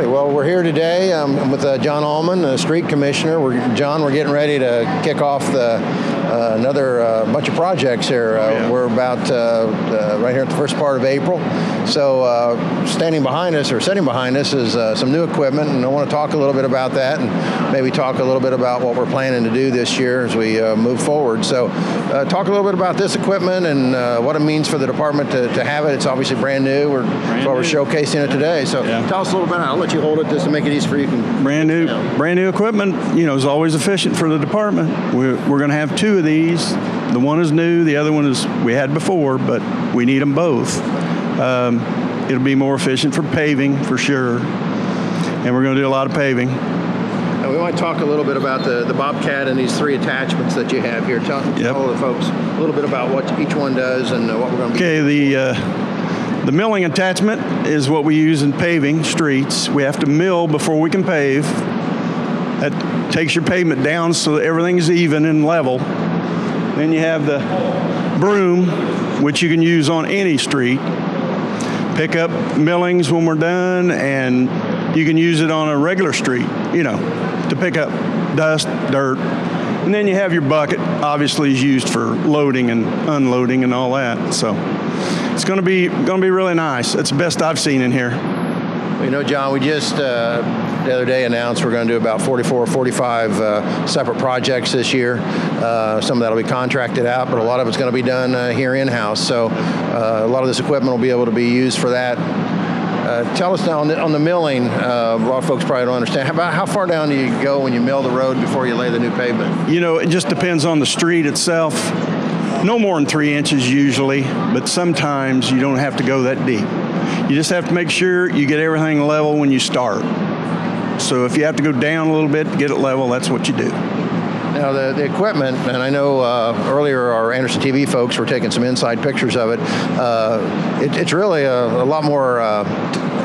righty. Well, we're here today. Um, with uh, John Allman, the street commissioner. We're, John, we're getting ready to kick off the, uh, another uh, bunch of projects here. Uh, Yeah. We're about uh, uh, right here at the first part of April. So, uh, standing behind us or sitting behind us is uh, some new equipment, and I want to talk a little bit about that and maybe talk a little bit about what we're planning to do this year as we uh, move forward. So, uh, talk a little bit about this equipment and uh, what it means for the department to, to have it. It's obviously brand new. We're, that's why we're showcasing it today. So, Yeah. tell us a little bit. I'll let you hold it just to make it easy for you. Can Brand new, brand new equipment. You know, is always efficient for the department. We're, we're going to have two of these. The one is new. The other one is we had before, but we need them both. Um, it'll be more efficient for paving for sure, and we're going to do a lot of paving. And we might talk a little bit about the, the Bobcat and these three attachments that you have here. Tell, tell the folks a little bit about what each one does and what we're going to be. Okay, the uh, the milling attachment is what we use in paving streets. We have to mill before we can pave. That takes your pavement down so that everything's even and level. Then you have the broom, which you can use on any street. Pick up millings when we're done, and you can use it on a regular street, you know, to pick up dust, dirt. And then you have your bucket, obviously is used for loading and unloading and all that. So it's going to be going to be really nice. It's the best I've seen in here. You know, John, we just uh, the other day announced we're going to do about 44, or 45 uh, separate projects this year. Uh, some of that will be contracted out, but a lot of it's going to be done uh, here in house. So uh, a lot of this equipment will be able to be used for that. Uh, tell us now on the, on the milling. Uh, a lot of folks probably don't understand. How, about, how far down do you go when you mill the road before you lay the new pavement? You know, it just depends on the street itself. No more than three inches usually, but sometimes you don't have to go that deep. You just have to make sure you get everything level when you start. So if you have to go down a little bit to get it level, that's what you do. Now, the, the equipment, and I know uh, earlier our Anderson TV folks were taking some inside pictures of it. Uh, it it's really a, a lot more uh,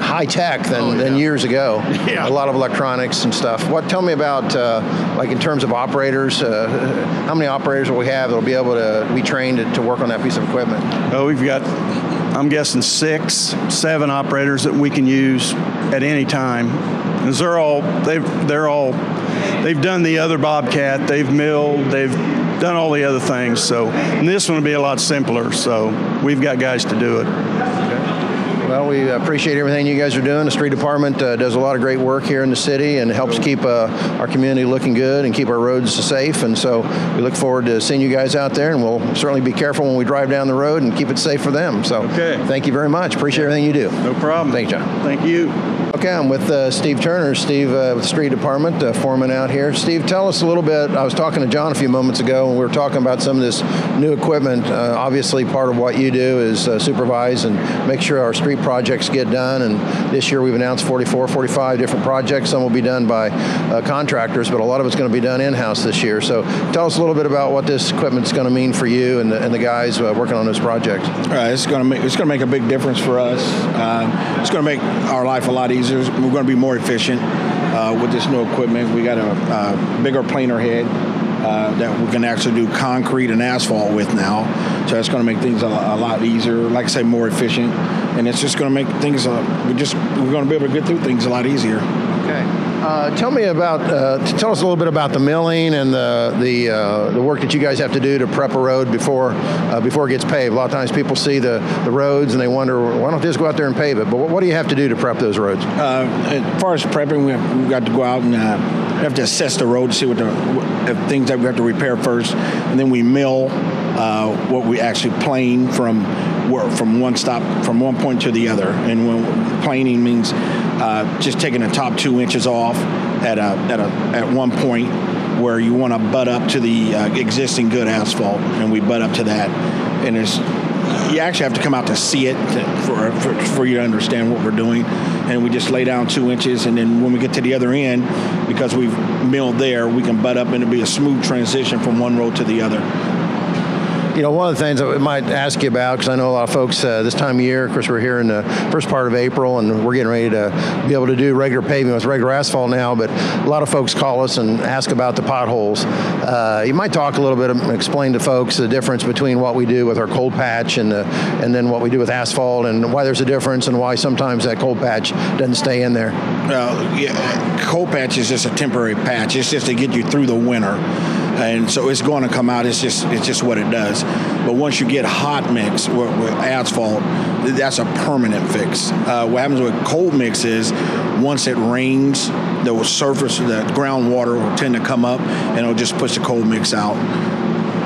high tech than, than years ago. Yeah. A lot of electronics and stuff. What? Tell me about, uh, like, in terms of operators, uh, how many operators will we have that will be able to be trained to, to work on that piece of equipment? Oh, we've got, I'm guessing six, seven operators that we can use at any time. 'Cause they're all, they've, they're all, they've done the other Bobcat, they've milled, they've done all the other things. So, and this one will be a lot simpler. So we've got guys to do it. Well, we appreciate everything you guys are doing. The street department uh, does a lot of great work here in the city and helps keep uh, our community looking good and keep our roads safe. And so we look forward to seeing you guys out there, and we'll certainly be careful when we drive down the road and keep it safe for them. So Okay. thank you very much. Appreciate everything you do. No problem. Thanks, John. Thank you. Okay, I'm with uh, Steve Turner. Steve uh, with the street department, uh, foreman out here. Steve, tell us a little bit. I was talking to John a few moments ago, and we were talking about some of this new equipment. Uh, obviously, part of what you do is uh, supervise and make sure our street projects get done. And this year, we've announced 44, 45 different projects. Some will be done by uh, contractors, but a lot of it's going to be done in-house this year. So, tell us a little bit about what this equipment's going to mean for you and the, and the guys working on those projects. It's going to make it's going to make a big difference for us. Uh, it's going to make our life a lot easier. We're going to be more efficient uh, with this new equipment. We got a, uh bigger planer head uh, that we can actually do concrete and asphalt with now. So that's going to make things a, a lot easier. Like I say, more efficient, and it's just going to make things. Uh, we just we're going to be able to get through things a lot easier. Okay. Uh, tell me about. Uh, tell us a little bit about the milling and the the uh, the work that you guys have to do to prep a road before uh, before it gets paved. A lot of times people see the, the roads and they wonder why don't they just go out there and pave it? But what, do you have to do to prep those roads? Uh, as far as prepping, we have, we've got to go out and uh, we have to assess the road, to see what the what, things that we have to repair first, and then we mill uh, what we actually plane from from one stop from one point to the other. And when planing means uh, just taking the top two inches off at a at a at one point where you want to butt up to the uh, existing good asphalt, and we butt up to that, and it's you actually have to come out to see it to, for, for for you to understand what we're doing. And we just lay down two inches, and then when we get to the other end, because we've milled there, we can butt up, and it'll be a smooth transition from one road to the other. You know, one of the things I might ask you about, because I know a lot of folks uh, this time of year, of course, we're here in the first part of April and we're getting ready to be able to do regular paving with regular asphalt now, but a lot of folks call us and ask about the potholes. Uh, you might talk a little bit, and explain to folks the difference between what we do with our cold patch and, the, and then what we do with asphalt and why there's a difference and why sometimes that cold patch doesn't stay in there. Well, yeah, cold patch is just a temporary patch. It's just to get you through the winter and so it's going to come out. It's just it's just what it does. But once you get hot mix with, with asphalt, that's a permanent fix. Uh, what happens with cold mix is once it rains, the surface, the groundwater will tend to come up, and it'll just push the cold mix out.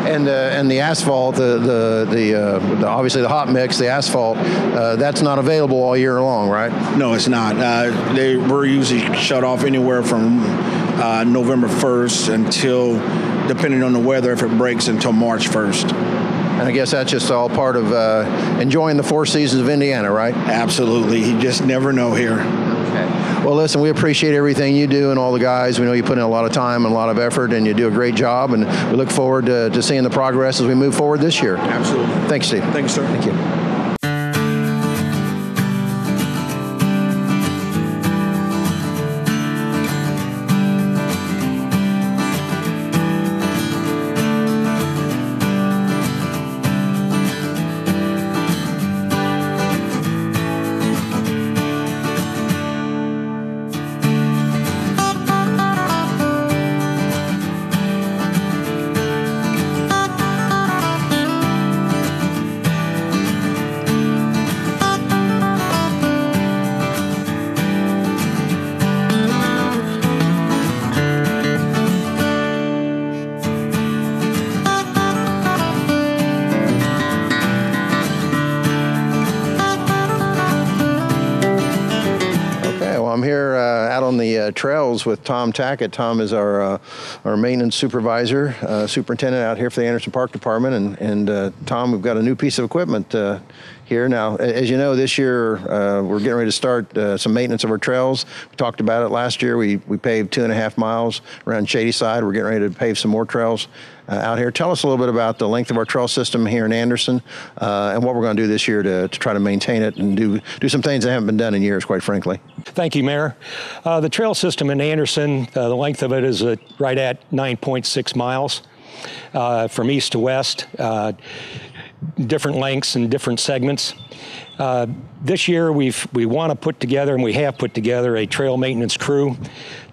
And uh, and the asphalt, the the the, uh, the, obviously the hot mix, the asphalt, uh, that's not available all year long, right? No, it's not. Uh, they we're usually shut off anywhere from uh, November 1st until depending on the weather, if it breaks until March 1st. And I guess that's just all part of uh, enjoying the four seasons of Indiana, right? Absolutely. You just never know here. Okay. Well, listen, we appreciate everything you do and all the guys. We know you put in a lot of time and a lot of effort, and you do a great job. And we look forward to, to seeing the progress as we move forward this year. Absolutely. Thanks, Steve. Thanks, sir. Thank you. With Tom Tackett. Tom is our uh, our maintenance supervisor, uh, superintendent out here for the Anderson Park Department. And, and uh, Tom, we've got a new piece of equipment uh, here. Now, as you know, this year uh, we're getting ready to start uh, some maintenance of our trails. We talked about it last year. We, we paved two and a half miles around Shady Side. We're getting ready to pave some more trails uh, out here. Tell us a little bit about the length of our trail system here in Anderson uh, and what we're going to do this year to, to try to maintain it and do, do some things that haven't been done in years, quite frankly. Thank you, Mayor. Uh, the trail system in Anderson, uh, the length of it is right at 9.6 miles. Uh, from east to west, uh, different lengths and different segments. Uh, this year, we've we want to put together, and we have put together a trail maintenance crew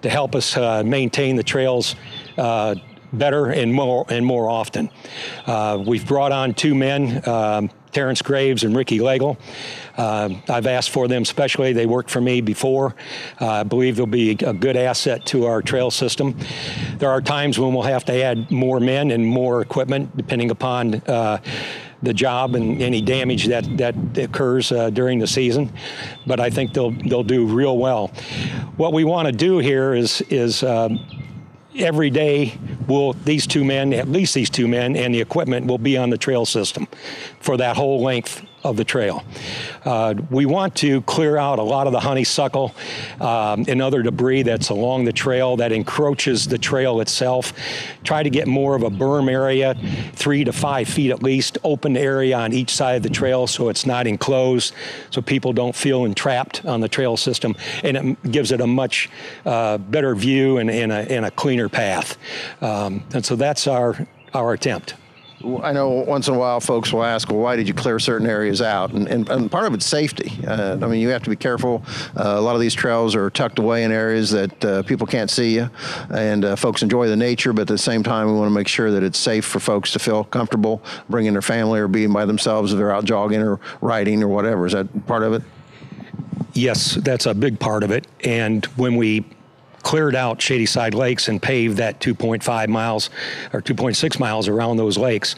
to help us uh, maintain the trails uh, better and more and more often. Uh, we've brought on two men. Um, Terrence Graves and Ricky Legel. Uh, I've asked for them specially. They worked for me before. Uh, I believe they'll be a good asset to our trail system. There are times when we'll have to add more men and more equipment, depending upon uh, the job and any damage that that occurs uh, during the season. But I think they'll they'll do real well. What we want to do here is is um, every day will these two men, at least these two men, and the equipment will be on the trail system for that whole length of the trail. Uh, we want to clear out a lot of the honeysuckle um, and other debris that's along the trail that encroaches the trail itself. Try to get more of a berm area, three to five feet at least, open area on each side of the trail so it's not enclosed, so people don't feel entrapped on the trail system, and it gives it a much uh, better view and, and, a, and, a, cleaner path. Um, and so that's our our attempt. I know once in a while folks will ask, well, why did you clear certain areas out? And, and, and part of it's safety. Uh, I mean, you have to be careful. Uh, a lot of these trails are tucked away in areas that uh, people can't see you, and uh, folks enjoy the nature, but at the same time, we want to make sure that it's safe for folks to feel comfortable bringing their family or being by themselves if they're out jogging or riding or whatever. Is that part of it? Yes, that's a big part of it. And when we cleared out Shady Side Lakes and paved that 2.5 miles or 2.6 miles around those lakes.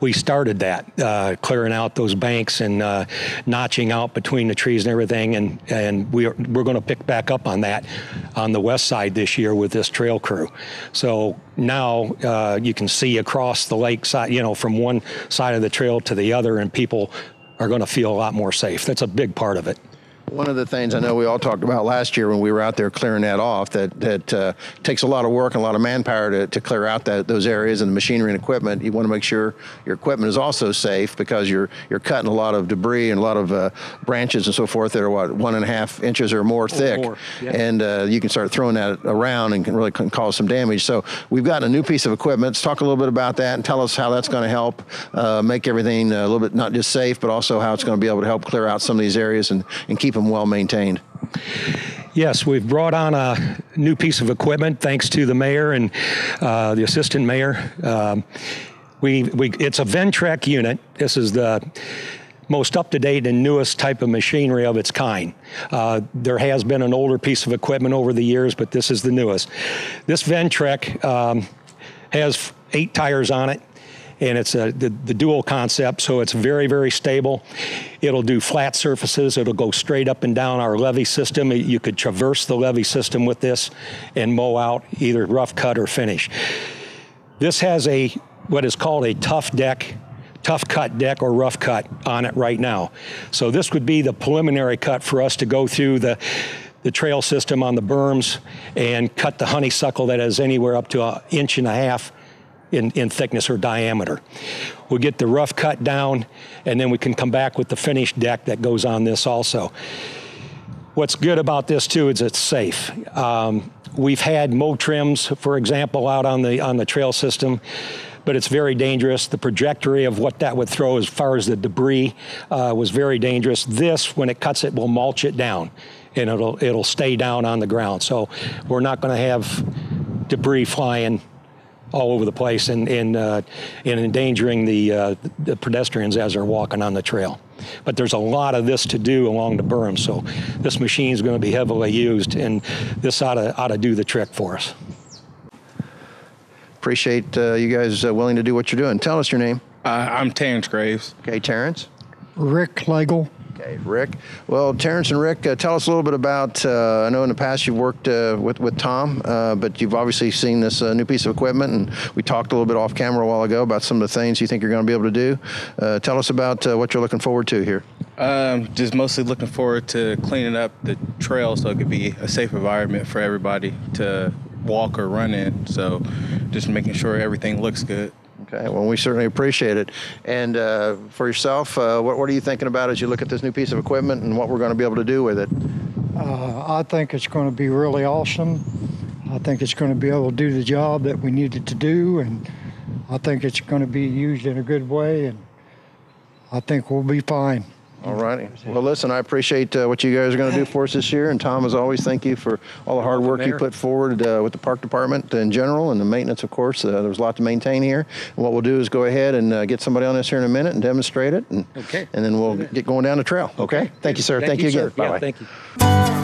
We started that, uh, clearing out those banks and uh, notching out between the trees and everything. And, and we are, we're going to pick back up on that on the west side this year with this trail crew. So now uh, you can see across the lake side, you know, from one side of the trail to the other, and people are going to feel a lot more safe. That's a big part of it. One of the things I know we all talked about last year when we were out there clearing that off, that that uh, takes a lot of work and a lot of manpower to, to clear out that those areas and the machinery and equipment. You want to make sure your equipment is also safe because you're you're cutting a lot of debris and a lot of uh, branches and so forth that are what one and a half inches or more thick, more, yeah. and uh, you can start throwing that around and can really can cause some damage. So we've got a new piece of equipment. Let's talk a little bit about that and tell us how that's going to help uh, make everything a little bit not just safe, but also how it's going to be able to help clear out some of these areas and, and keep them well maintained. Yes, we've brought on a new piece of equipment thanks to the mayor and uh, the assistant mayor. Um, we, we, it's a Ventrac unit. This is the most up to date and newest type of machinery of its kind. Uh, there has been an older piece of equipment over the years, but this is the newest. This Ventrac um, has eight tires on it and it's a, the, the dual concept, so it's very, very stable. It'll do flat surfaces. It'll go straight up and down our levee system. You could traverse the levee system with this and mow out either rough cut or finish. This has a what is called a tough deck tough cut deck or rough cut on it right now. So this would be the preliminary cut for us to go through the the trail system on the berms and cut the honeysuckle that is anywhere up to an inch and a half in, in thickness or diameter. We'll get the rough cut down, and then we can come back with the finished deck that goes on this also. What's good about this too is it's safe. Um, we've had mow trims, for example, out on the on the trail system, but it's very dangerous. The trajectory of what that would throw as far as the debris uh, was very dangerous. This, when it cuts it, will mulch it down, and it'll it'll stay down on the ground. So we're not going to have debris flying all over the place and, and, uh, and endangering the, uh, the pedestrians as they're walking on the trail. But there's a lot of this to do along the berm, so this machine is going to be heavily used, and this ought to, ought to do the trick for us. Appreciate uh, you guys uh, willing to do what you're doing. Tell us your name. Uh, I'm Terrence Graves. Okay, Terrence. Rick Legel. Rick. Well, Terrence and Rick, uh, tell us a little bit about. Uh, I know in the past you've worked uh, with with Tom, uh, but you've obviously seen this uh, new piece of equipment, and we talked a little bit off camera a while ago about some of the things you think you're going to be able to do. Uh, tell us about what you're looking forward to here. Um, just mostly looking forward to cleaning up the trail so it could be a safe environment for everybody to walk or run in. So, just making sure everything looks good. Okay, well, we certainly appreciate it. And uh, for yourself, uh, what, what, are you thinking about as you look at this new piece of equipment and what we're going to be able to do with it? Uh, I think it's going to be really awesome. I think it's going to be able to do the job that we needed to do, and I think it's going to be used in a good way, and I think we'll be fine. All righty. Well, listen, I appreciate uh, what you guys are going to do for us this year. And Tom, as always, thank you for all the hard work you put forward uh, with the park department in general and the maintenance, of course. Uh, there was a lot to maintain here. And what we'll do is go ahead and uh, get somebody on this here in a minute and demonstrate it. And, okay. And then we'll get going down the trail. Okay. okay. Thank you, sir. Thank, thank you, you, again. Bye bye. thank you.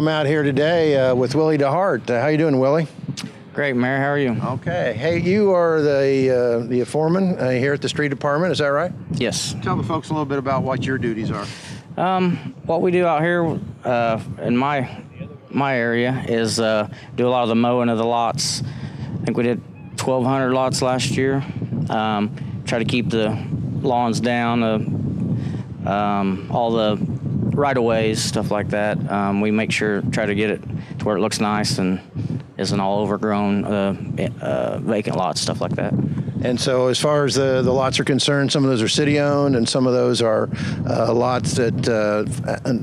I'm out here today uh, with Willie DeHart. Uh, how you doing, Willie? Great, Mayor. How are you? Okay. Hey, you are the uh, the foreman uh, here at the street department. Is that right? Yes. Tell the folks a little bit about what your duties are. Um, what we do out here uh, in my my area is uh, do a lot of the mowing of the lots. I think we did 1,200 lots last year. Um, try to keep the lawns down, uh, um, all the right of ways, stuff like that. Um, we make sure try to get it to where it looks nice and isn't all overgrown, uh, uh, vacant lots, stuff like that. And so, as far as the, the lots are concerned, some of those are city owned, and some of those are uh, lots that uh,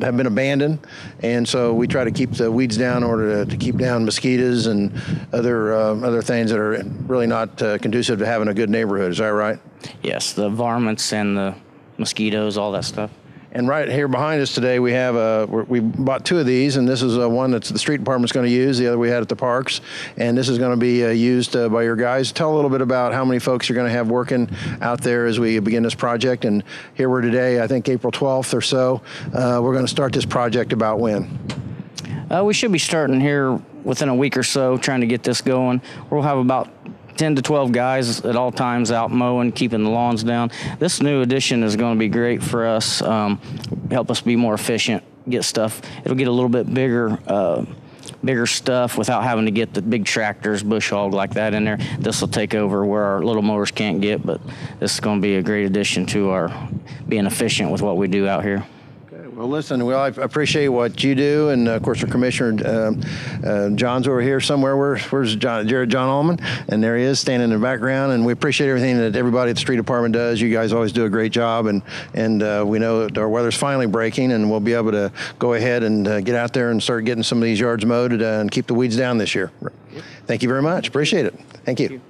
have been abandoned. And so, we try to keep the weeds down in order to, to keep down mosquitoes and other uh, other things that are really not uh, conducive to having a good neighborhood. Is that right? Yes, the varmints and the mosquitoes, all that stuff. And right here behind us today, we have a we're- we bought two of these, and this is uh one that the street department's going to use. The other we had at the parks, and this is going to be uh, used uh, by your guys. Tell a little bit about how many folks you're going to have working out there as we begin this project. And here we're today, I think April 12th or so. Uh, we're going to start this project about when. Uh, we should be starting here within a week or so, trying to get this going. We'll have about 10 to 12 guys at all times out mowing, keeping the lawns down. This new addition is going to be great for us, um, help us be more efficient, get stuff. It'll get a little bit bigger. Uh, Bigger stuff without having to get the big tractors, bush hog like that in there. This will take over where our little mowers can't get, but this is going to be a great addition to our being efficient with what we do out here. Well, listen, well, I appreciate what you do, and uh, of course, our commissioner um, uh, John's over here somewhere. Where, where's John? Jared John Allman, and there he is, standing in the background. And we appreciate everything that everybody at the street department does. You guys always do a great job, and and uh, we know that our weather's finally breaking, and we'll be able to go ahead and uh, get out there and start getting some of these yards mowed uh, and keep the weeds down this year. Thank you very much. Appreciate it. Thank you.